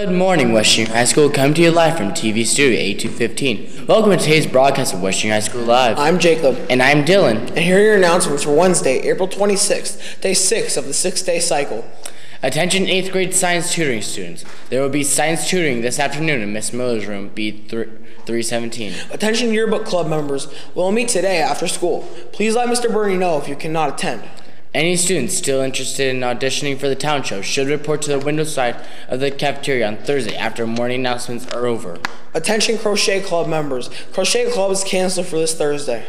Good morning, West Junior High School. Come to you live from TV Studio 8215. Welcome to today's broadcast of West Junior High School Live. I'm Jacob, and I'm Dylan. and here are your announcements for Wednesday, April 26th, day 6 of the six day cycle. Attention 8th grade science tutoring students. There will be science tutoring this afternoon in Miss Miller's room, B317. Attention yearbook club members, we'll meet today after school. Please let Mr. Burney know if you cannot attend. Any students still interested in auditioning for the town show should report to the window side of the cafeteria on Thursday after morning announcements are over. Attention crochet club members, crochet club is canceled for this Thursday.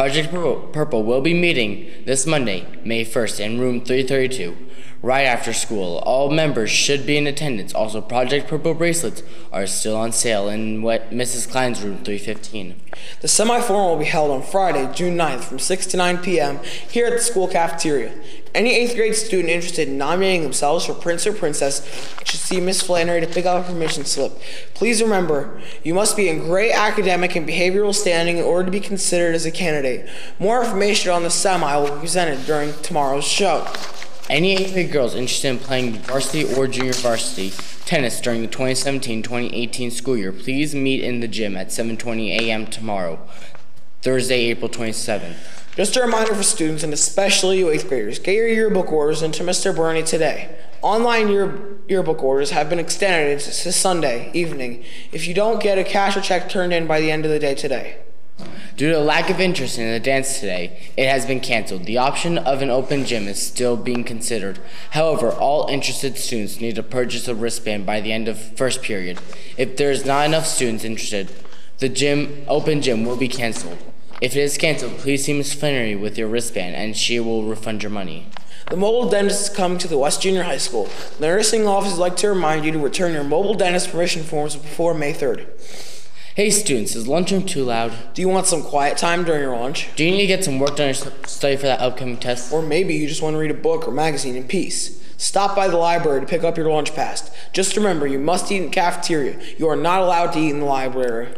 Project Purple, will be meeting this Monday, May 1st, in room 332, right after school. All members should be in attendance. Also, Project Purple bracelets are still on sale in what Mrs. Klein's room 315. The semifinal will be held on Friday, June 9th from 6 to 9 p.m. here at the school cafeteria. Any 8th grade student interested in nominating themselves for Prince or Princess should see Miss Flannery to pick up a permission slip. Please remember, you must be in great academic and behavioral standing in order to be considered as a candidate. More information on the semi will be presented during tomorrow's show. Any 8th grade girls interested in playing varsity or junior varsity tennis during the 2017-2018 school year, please meet in the gym at 7:20 a.m. tomorrow, Thursday, April 27th. Just a reminder for students and especially you 8th graders, get your yearbook orders into Mr. Burney today. Online year, yearbook orders have been extended to Sunday evening if you don't get a cash or check turned in by the end of the day today. Due to lack of interest in the dance today, it has been canceled. The option of an open gym is still being considered. However, all interested students need to purchase a wristband by the end of first period. If there is not enough students interested, the gym open gym will be canceled. If it is canceled, please see Ms. Flannery with your wristband and she will refund your money. The mobile dentist is coming to the West Junior High School. The nursing office would like to remind you to return your mobile dentist permission forms before May 3rd. Hey students, is lunchroom too loud? Do you want some quiet time during your lunch? Do you need to get some work done or study for that upcoming test? Or maybe you just want to read a book or magazine in peace. Stop by the library to pick up your lunch pass. Just remember, you must eat in the cafeteria. You are not allowed to eat in the library.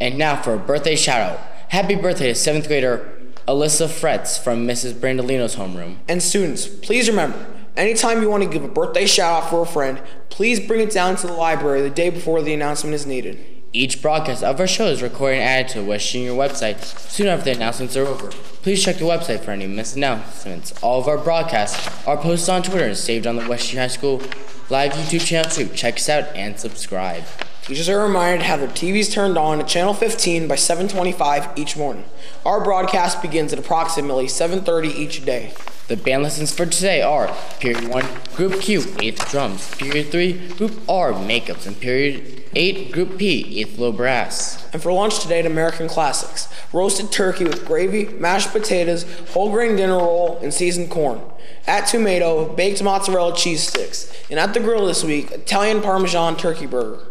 And now for a birthday shout out. Happy birthday to 7th grader Alyssa Fretz from Mrs. Brandolino's homeroom. And students, please remember, anytime you want to give a birthday shout out for a friend, please bring it down to the library the day before the announcement is needed. Each broadcast of our show is recorded and added to the West Junior website soon after the announcements are over. Please check the website for any missed announcements. All of our broadcasts are posted on Twitter and saved on the West Junior High School live YouTube channel too. Check us out and subscribe. Teachers are reminded to have their TVs turned on to channel 15 by 7:25 each morning. Our broadcast begins at approximately 7:30 each day. The band lessons for today are Period 1, Group Q, 8th drums, Period 3, Group R, makeups, and Period 8, Group P, 8th low brass. And for lunch today at American Classics, roasted turkey with gravy, mashed potatoes, whole grain dinner roll, and seasoned corn. At Tomato, baked mozzarella cheese sticks. And at the grill this week, Italian Parmesan turkey burger.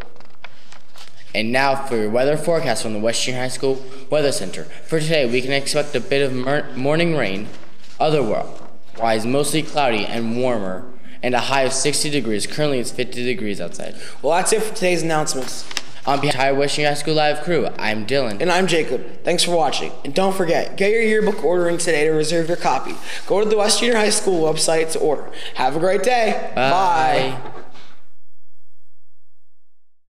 And now for your weather forecast from the West Junior High School Weather Center. For today, we can expect a bit of morning rain, otherwise mostly cloudy and warmer, and a high of 60 degrees. Currently, it's 50 degrees outside. Well, that's it for today's announcements. On behalf of the entire West Junior High School Live crew, I'm Dylan. And I'm Jacob. Thanks for watching. And don't forget, get your yearbook ordering today to reserve your copy. Go to the West Junior High School website to order. Have a great day. Bye. Bye.